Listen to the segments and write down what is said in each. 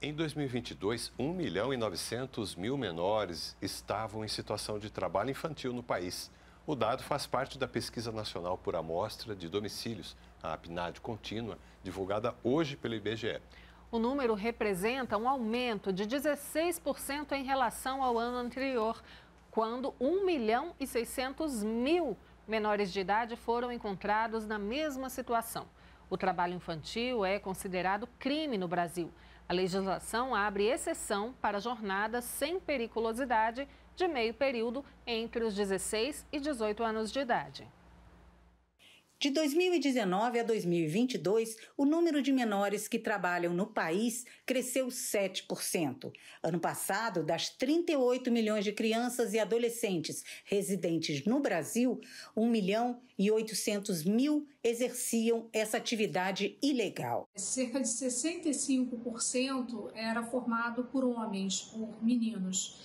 Em 2022, 1 milhão e 900 mil menores estavam em situação de trabalho infantil no país. O dado faz parte da Pesquisa Nacional por Amostra de Domicílios, a PNAD contínua, divulgada hoje pelo IBGE. O número representa um aumento de 16% em relação ao ano anterior, quando 1 milhão e 600 mil menores de idade foram encontrados na mesma situação. O trabalho infantil é considerado crime no Brasil. A legislação abre exceção para jornadas sem periculosidade de meio período entre os 16 e 18 anos de idade. De 2019 a 2022, o número de menores que trabalham no país cresceu 7%. Ano passado, das 38 milhões de crianças e adolescentes residentes no Brasil, 1 milhão e 800 mil exerciam essa atividade ilegal. Cerca de 65% era formado por homens, por meninos.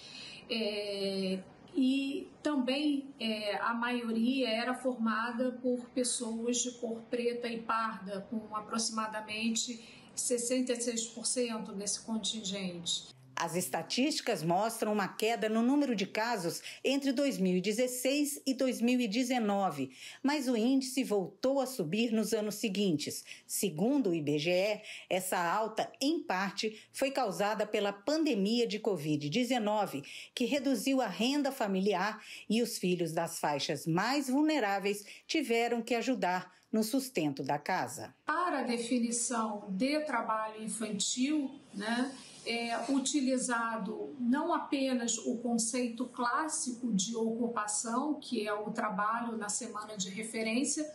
É, e também é, a maioria era formada por pessoas de cor preta e parda, com aproximadamente 66% desse contingente. As estatísticas mostram uma queda no número de casos entre 2016 e 2019, mas o índice voltou a subir nos anos seguintes. Segundo o IBGE, essa alta, em parte, foi causada pela pandemia de Covid-19, que reduziu a renda familiar e os filhos das faixas mais vulneráveis tiveram que ajudar no sustento da casa. Para a definição de trabalho infantil, né? É, utilizado não apenas o conceito clássico de ocupação, que é o trabalho na semana de referência,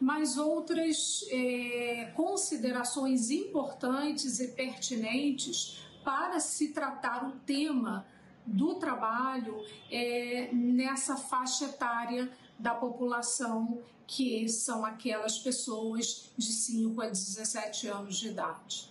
mas outras é, considerações importantes e pertinentes para se tratar o tema do trabalho é, nessa faixa etária da população, que são aquelas pessoas de 5 a 17 anos de idade.